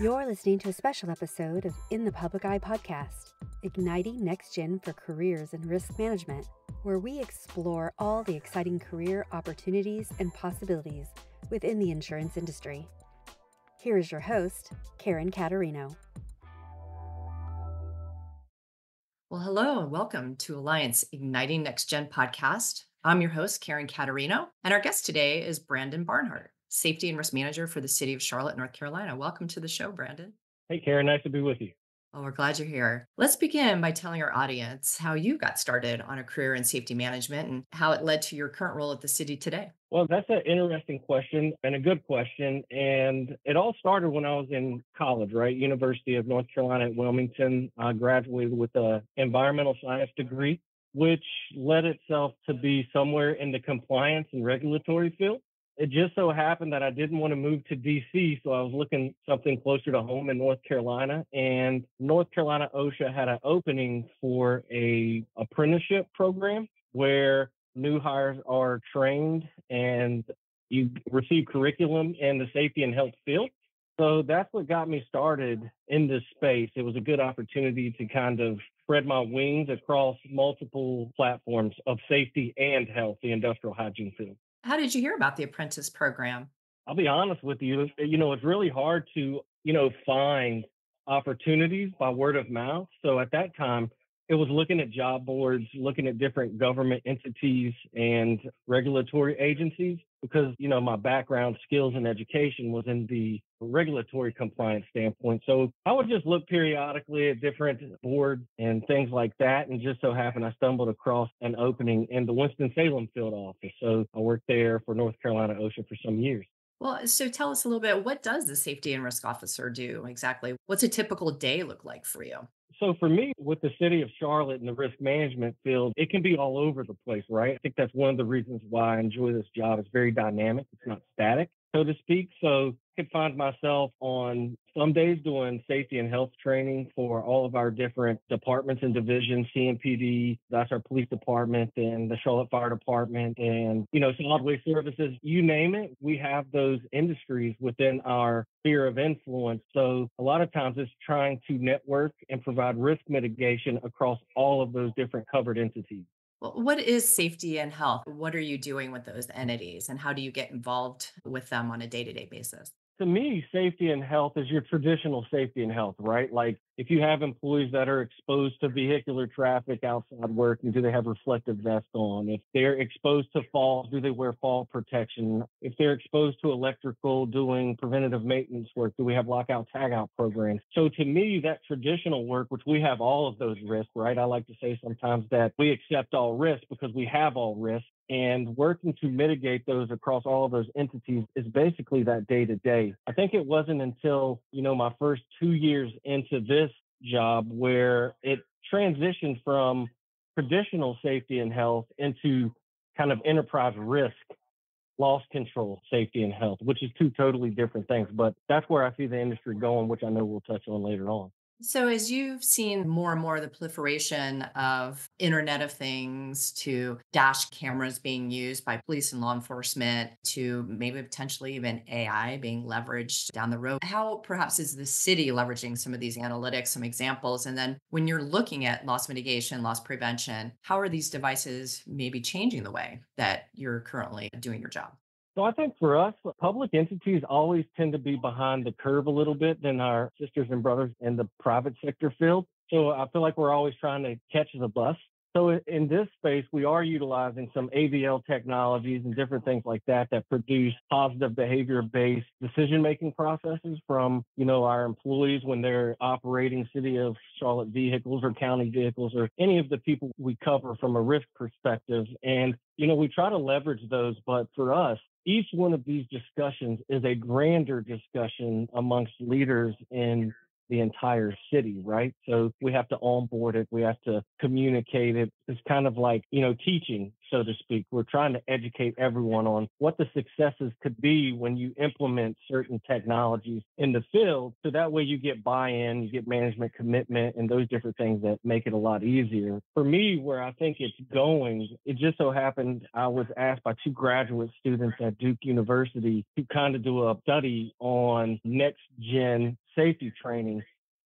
You're listening to a special episode of In the Public Eye podcast, igniting next gen for careers in risk management, where we explore all the exciting career opportunities and possibilities within the insurance industry. Here is your host, Karen Caterino. Well, hello and welcome to Alliant's Igniting Next Gen podcast. I'm your host, Karen Caterino, and our guest today is Brandon Barnhardt, Safety and Risk Manager for the City of Charlotte, North Carolina. Welcome to the show, Brandon. Hey, Karen, nice to be with you. Well, we're glad you're here. Let's begin by telling our audience how you got started on a career in safety management and how it led to your current role at the city today. Well, that's an interesting question and a good question. And it all started when I was in college, right? University of North Carolina at Wilmington. I graduated with an environmental science degree which led itself to be somewhere in the compliance and regulatory field. It just so happened that I didn't want to move to DC, so I was looking something closer to home in North Carolina. And North Carolina OSHA had an opening for a apprenticeship program where new hires are trained and you receive curriculum in the safety and health field. So that's what got me started in this space. It was a good opportunity to kind of spread my wings across multiple platforms of safety and health, the industrial hygiene field. How did you hear about the apprentice program? I'll be honest with you, you know, it's really hard to, you know, find opportunities by word of mouth. So at that time, it was looking at job boards, looking at different government entities and regulatory agencies because, you know, my background, skills, and education was in the regulatory compliance standpoint. So I would just look periodically at different boards and things like that. And just so happened I stumbled across an opening in the Winston-Salem field office. So I worked there for North Carolina OSHA for some years. Well, so tell us a little bit what does the safety and risk officer do exactly? What's a typical day look like for you? So for me, with the city of Charlotte and the risk management field, it can be all over the place, right? I think that's one of the reasons why I enjoy this job. It's very dynamic. It's not static, so to speak. So could find myself on some days doing safety and health training for all of our different departments and divisions, CMPD, that's our police department and the Charlotte Fire Department and, you know, solid waste services, you name it. We have those industries within our sphere of influence. So a lot of times it's trying to network and provide risk mitigation across all of those different covered entities. Well, what is safety and health? What are you doing with those entities and how do you get involved with them on a day to day basis? To me, safety and health is your traditional safety and health, right? Like if you have employees that are exposed to vehicular traffic outside work, do they have reflective vests on? If they're exposed to falls, do they wear fall protection? If they're exposed to electrical doing preventative maintenance work, do we have lockout tagout programs? So to me, that traditional work, which we have all of those risks, right? I like to say sometimes that we accept all risks because we have all risks and working to mitigate those across all of those entities is basically that day to day. I think it wasn't until, you know, my first two years into this job where it transitioned from traditional safety and health into kind of enterprise risk, loss control, safety and health, which is two totally different things. But that's where I see the industry going, which I know we'll touch on later on. So, as you've seen more and more of the proliferation of Internet of Things to dash cameras being used by police and law enforcement to maybe potentially even AI being leveraged down the road, how perhaps is the city leveraging some of these analytics, some examples? And then when you're looking at loss mitigation, loss prevention, how are these devices maybe changing the way that you're currently doing your job? So I think for us, public entities always tend to be behind the curve a little bit than our sisters and brothers in the private sector field. So I feel like we're always trying to catch the bus. So in this space, we are utilizing some AVL technologies and different things like that that produce positive behavior-based decision-making processes from, you know, our employees when they're operating city of Charlotte vehicles or county vehicles or any of the people we cover from a risk perspective. And, you know, we try to leverage those, but for us, each one of these discussions is a grander discussion amongst leaders in the entire city, right? So we have to onboard it, we have to communicate it. It's kind of like, you know, teaching. so to speak. We're trying to educate everyone on what the successes could be when you implement certain technologies in the field. So that way you get buy in, you get management commitment, and those different things that make it a lot easier. For me, where I think it's going, it just so happened I was asked by two graduate students at Duke University to kind of do a study on next gen safety training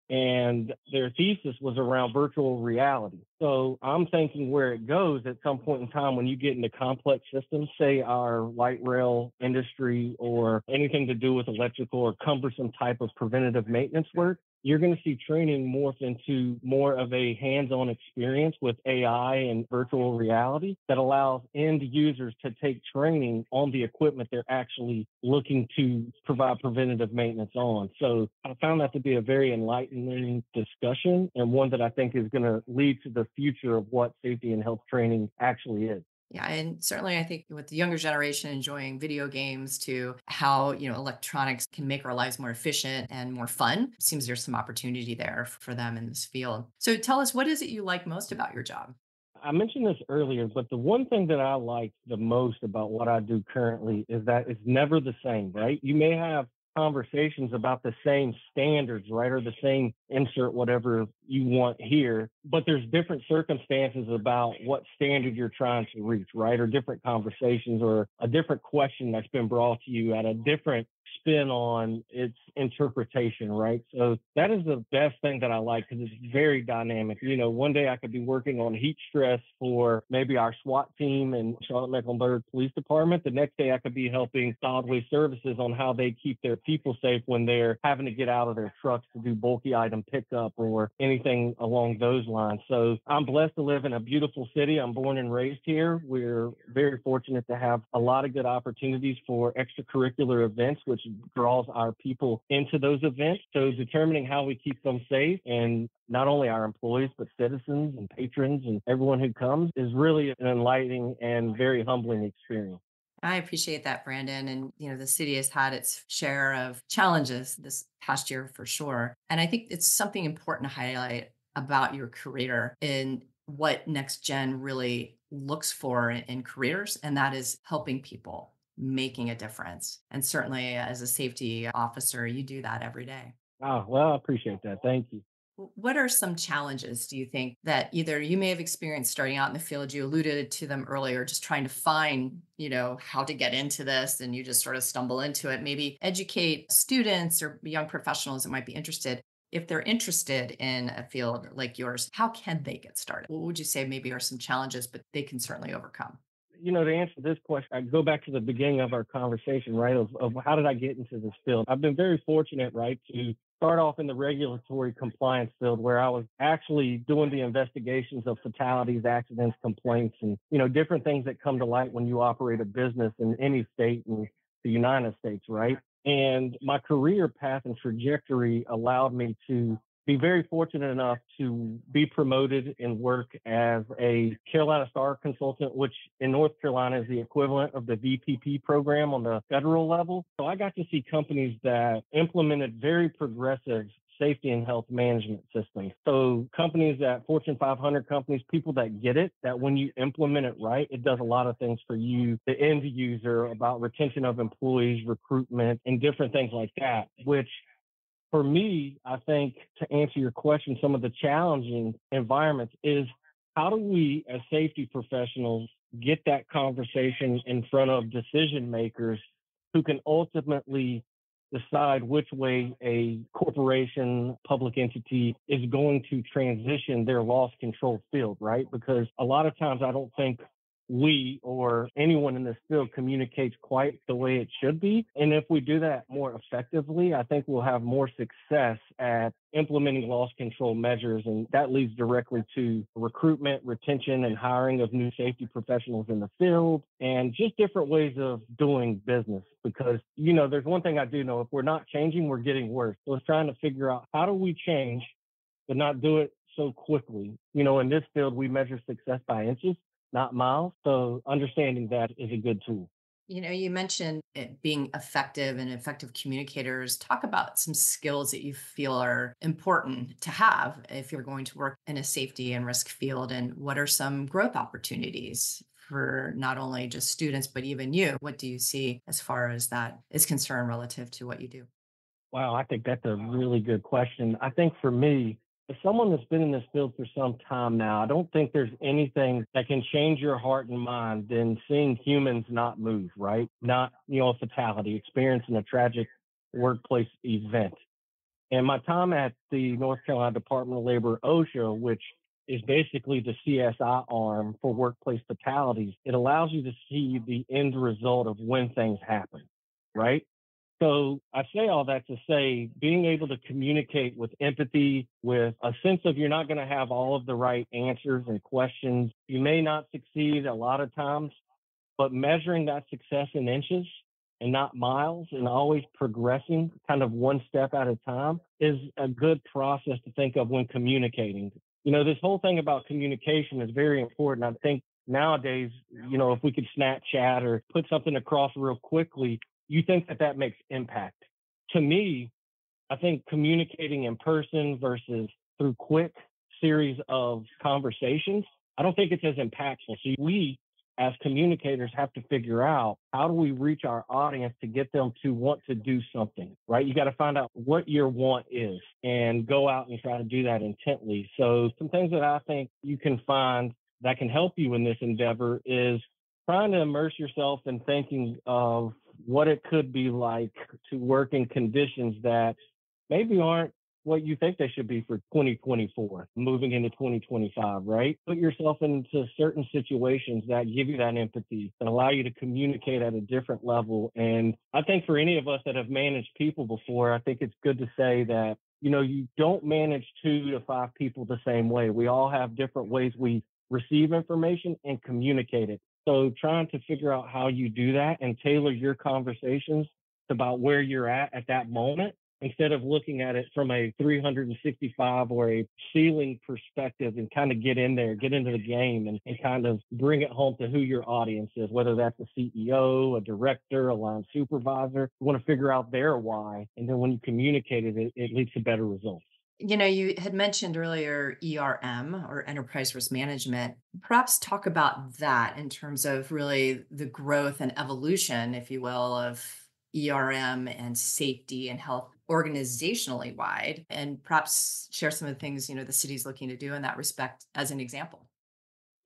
and their thesis was around virtual reality. So I'm thinking where it goes at some point in time when you get into complex systems, say our light rail industry or anything to do with electrical or cumbersome type of preventative maintenance work, you're going to see training morph into more of a hands-on experience with AI and virtual reality that allows end users to take training on the equipment they're actually looking to provide preventative maintenance on. So I found that to be a very enlightening discussion and one that I think is going to lead to the future of what safety and health training actually is. Yeah, and certainly I think with the younger generation enjoying video games to how, you know, electronics can make our lives more efficient and more fun, seems there's some opportunity there for them in this field. So tell us what is it you like most about your job? I mentioned this earlier, but the one thing that I like the most about what I do currently is that it's never the same, right? You may have conversations about the same standards, right? Or the same insert whatever you want here, but there's different circumstances about what standard you're trying to reach, right? Or different conversations or a different question that's been brought to you at a different spin on its interpretation, right? So that is the best thing that I like because it's very dynamic. You know, one day I could be working on heat stress for maybe our SWAT team and Charlotte Mecklenburg Police Department. The next day I could be helping solid waste services on how they keep their people safe when they're having to get out of their trucks to do bulky item pickup or anything along those lines. So I'm blessed to live in a beautiful city. I'm born and raised here. We're very fortunate to have a lot of good opportunities for extracurricular events, which draws our people into those events. So determining how we keep them safe and not only our employees, but citizens and patrons and everyone who comes is really an enlightening and very humbling experience. I appreciate that, Brandon. And, you know, the city has had its share of challenges this past year for sure. And I think it's something important to highlight about your career in what Next Gen really looks for in careers, and that is helping people making a difference. And certainly as a safety officer, you do that every day. Oh, well, I appreciate that. Thank you. What are some challenges do you think that either you may have experienced starting out in the field? You alluded to them earlier, just trying to find, you know, how to get into this and you just sort of stumble into it. Maybe educate students or young professionals that might be interested. If they're interested in a field like yours, how can they get started? What would you say maybe are some challenges, but they can certainly overcome? You know, to answer this question, I go back to the beginning of our conversation, right? Of, of how did I get into this field? I've been very fortunate, right, to start off in the regulatory compliance field where I was actually doing the investigations of fatalities, accidents, complaints, and, you know, different things that come to light when you operate a business in any state in the United States, right? And my career path and trajectory allowed me to be very fortunate enough to be promoted and work as a Carolina Star consultant, which in North Carolina is the equivalent of the VPP program on the federal level. So I got to see companies that implemented very progressive safety and health management systems. So companies that Fortune 500 companies, people that get it, that when you implement it right, it does a lot of things for you, the end user about retention of employees, recruitment, and different things like that, which for me, I think to answer your question, some of the challenging environments is how do we as safety professionals get that conversation in front of decision makers who can ultimately decide which way a corporation, public entity is going to transition their loss control field, right? Because a lot of times I don't think we or anyone in this field communicates quite the way it should be. And if we do that more effectively, I think we'll have more success at implementing loss control measures. And that leads directly to recruitment, retention, and hiring of new safety professionals in the field and just different ways of doing business. Because, you know, there's one thing I do know if we're not changing, we're getting worse. So it's trying to figure out how do we change, but not do it so quickly. You know, in this field, we measure success by inches not miles. So understanding that is a good tool. You know, you mentioned it being effective and effective communicators. Talk about some skills that you feel are important to have if you're going to work in a safety and risk field, and what are some growth opportunities for not only just students, but even you? What do you see as far as that is concerned relative to what you do? Wow, I think that's a really good question. I think for me, as someone that's been in this field for some time now, I don't think there's anything that can change your heart and mind than seeing humans not move, right? Not, you know, a fatality, experiencing a tragic workplace event. And my time at the North Carolina Department of Labor, OSHA, which is basically the CSI arm for workplace fatalities, it allows you to see the end result of when things happen, right? So I say all that to say being able to communicate with empathy, with a sense of you're not going to have all of the right answers and questions. You may not succeed a lot of times, but measuring that success in inches and not miles and always progressing kind of one step at a time is a good process to think of when communicating. You know, this whole thing about communication is very important. I think nowadays, you know, if we could Snapchat or put something across real quickly, you think that that makes impact. To me, I think communicating in person versus through quick series of conversations, I don't think it's as impactful. So we as communicators have to figure out how do we reach our audience to get them to want to do something, right? You got to find out what your want is and go out and try to do that intently. So some things that I think you can find that can help you in this endeavor is trying to immerse yourself in thinking of what it could be like to work in conditions that maybe aren't what you think they should be for 2024, moving into 2025, right? Put yourself into certain situations that give you that empathy and allow you to communicate at a different level. And I think for any of us that have managed people before, I think it's good to say that, you know, you don't manage two to five people the same way. We all have different ways we receive information and communicate it. So trying to figure out how you do that and tailor your conversations about where you're at at that moment instead of looking at it from a 365 or a ceiling perspective and kind of get in there, get into the game and, and kind of bring it home to who your audience is, whether that's a CEO, a director, a line supervisor. You want to figure out their why. And then when you communicate it, it, it leads to better results. You know, you had mentioned earlier ERM or enterprise risk management. Perhaps talk about that in terms of really the growth and evolution, if you will, of ERM and safety and health organizationally wide, and perhaps share some of the things, you know, the city's looking to do in that respect as an example.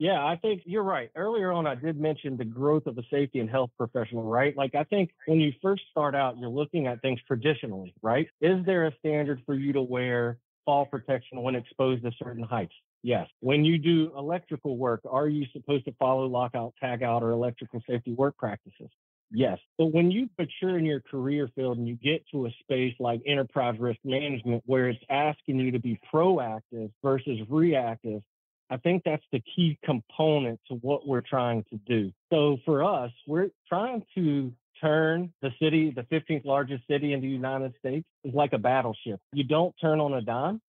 Yeah, I think you're right. Earlier on, I did mention the growth of a safety and health professional, right? Like, I think when you first start out, you're looking at things traditionally, right? Is there a standard for you to wear fall protection when exposed to certain heights? Yes. When you do electrical work, are you supposed to follow lockout, tagout, or electrical safety work practices? Yes. But when you mature in your career field and you get to a space like enterprise risk management where it's asking you to be proactive versus reactive, I think that's the key component to what we're trying to do. So for us, we're trying to turn the city, the 15th largest city in the United States, is like a battleship. You don't turn on a dime.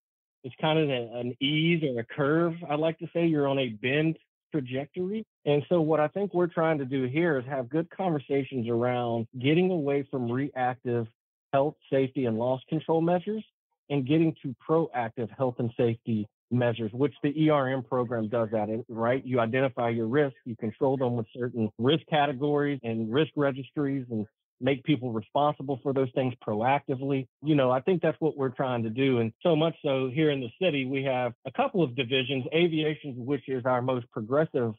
It's kind of an ease or a curve. I like to say you're on a bend trajectory. And so, what I think we're trying to do here is have good conversations around getting away from reactive health, safety, and loss control measures and getting to proactive health and safety measures, which the ERM program does that, right? You identify your risks, you control them with certain risk categories and risk registries and make people responsible for those things proactively. You know, I think that's what we're trying to do. And so much so here in the city, we have a couple of divisions, aviation, which is our most progressive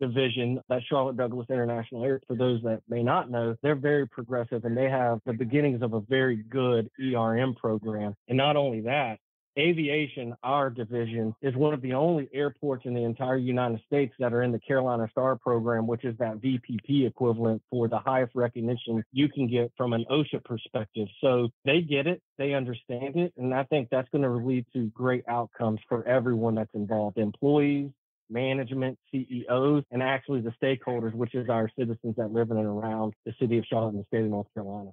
division that Charlotte Douglas International Air. For those that may not know, they're very progressive and they have the beginnings of a very good ERM program. And not only that, aviation, our division, is one of the only airports in the entire United States that are in the Carolina Star program, which is that VPP equivalent for the highest recognition you can get from an OSHA perspective. So they get it, they understand it, and I think that's going to lead to great outcomes for everyone that's involved employees, management, CEOs, and actually the stakeholders, which is our citizens that live in and around the city of Charlotte and the state of North Carolina.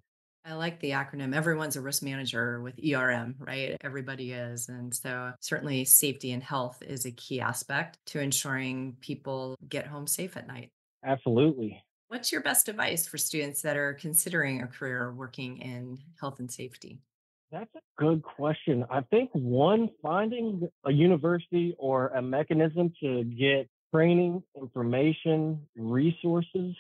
I like the acronym. Everyone's a risk manager with ERM, right? Everybody is. And so, certainly, safety and health is a key aspect to ensuring people get home safe at night. Absolutely. What's your best advice for students that are considering a career working in health and safety? That's a good question. I think one, finding a university or a mechanism to get training, information, resources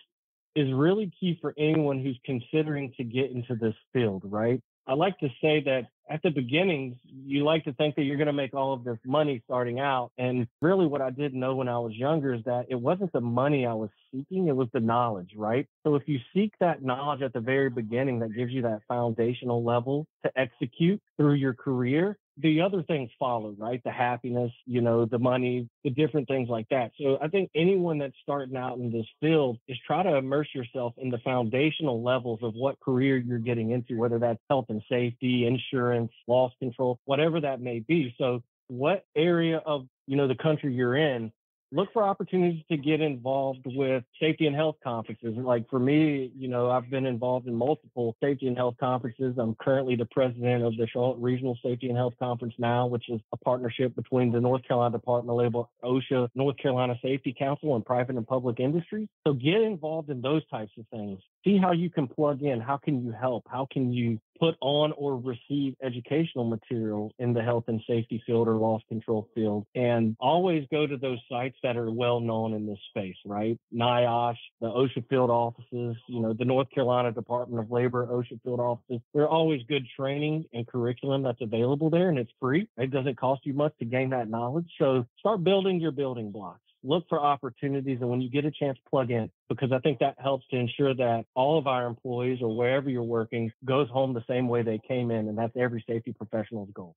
is really key for anyone who's considering to get into this field, right? I like to say that at the beginnings, you like to think that you're going to make all of this money starting out. And really, what I didn't know when I was younger is that it wasn't the money I was seeking, it was the knowledge, right? So if you seek that knowledge at the very beginning that gives you that foundational level to execute through your career, the other things follow, right? The happiness, you know, the money, the different things like that. So I think anyone that's starting out in this field is try to immerse yourself in the foundational levels of what career you're getting into, whether that's health and safety, insurance, loss control, whatever that may be. So what area of, you know, the country you're in look for opportunities to get involved with safety and health conferences. Like for me, you know, I've been involved in multiple safety and health conferences. I'm currently the president of the Charlotte Regional Safety and Health Conference now, which is a partnership between the North Carolina Department of Labor, OSHA, North Carolina Safety Council, and private and public industry. So get involved in those types of things. See how you can plug in. How can you help? How can you put on or receive educational material in the health and safety field or loss control field. And always go to those sites that are well known in this space, right? NIOSH, the OSHA field offices, you know, the North Carolina Department of Labor, OSHA field offices. There are always good training and curriculum that's available there and it's free. It doesn't cost you much to gain that knowledge. So start building your building blocks look for opportunities and when you get a chance plug in because i think that helps to ensure that all of our employees or wherever you're working goes home the same way they came in and that's every safety professional's goal.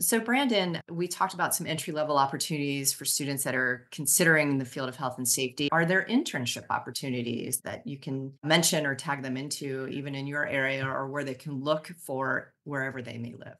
So brandon we talked about some entry level opportunities for students that are considering the field of health and safety. Are there internship opportunities that you can mention or tag them into even in your area or where they can look for wherever they may live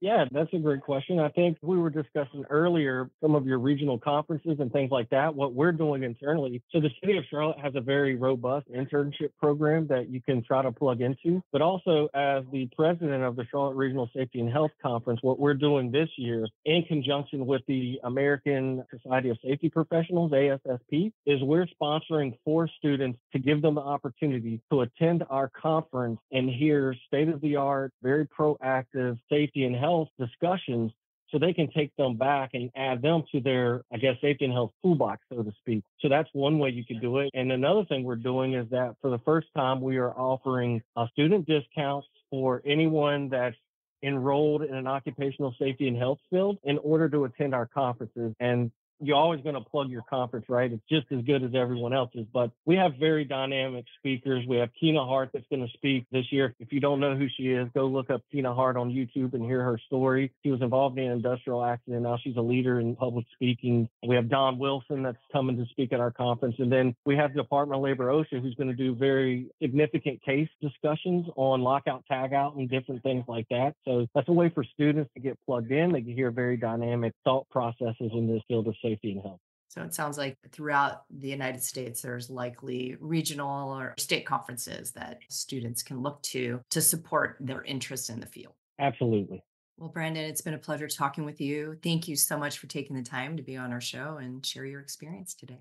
yeah, that's a great question. I think we were discussing earlier some of your regional conferences and things like that, what we're doing internally. So the city of Charlotte has a very robust internship program that you can try to plug into. But also as the president of the Charlotte Regional Safety and Health Conference, what we're doing this year in conjunction with the American Society of Safety Professionals, ASSP, is we're sponsoring four students to give them the opportunity to attend our conference and hear state of the art, very proactive safety and health health discussions so they can take them back and add them to their, I guess, safety and health toolbox, so to speak. So that's one way you could do it. And another thing we're doing is that for the first time, we are offering uh, student discounts for anyone that's enrolled in an occupational safety and health field in order to attend our conferences. And you're always going to plug your conference, right? It's just as good as everyone else's. But we have very dynamic speakers. We have Tina Hart that's going to speak this year. If you don't know who she is, go look up Tina Hart on YouTube and hear her story. She was involved in an industrial accident. Now she's a leader in public speaking. We have Don Wilson that's coming to speak at our conference. And then we have the Department of Labor OSHA who's going to do very significant case discussions on lockout, tagout, and different things like that. So that's a way for students to get plugged in. They can hear very dynamic thought processes in this field of safety and health. So it sounds like throughout the United States, there's likely regional or state conferences that students can look to to support their interest in the field. Absolutely. Well, Brandon, it's been a pleasure talking with you. Thank you so much for taking the time to be on our show and share your experience today.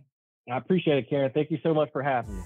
I appreciate it, Karen. Thank you so much for having me.